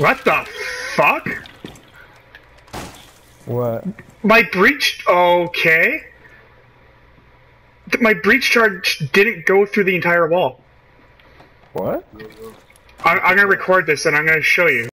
What the fuck? What? My breach. Okay. My breach charge didn't go through the entire wall. What? I- I'm gonna record this and I'm gonna show you.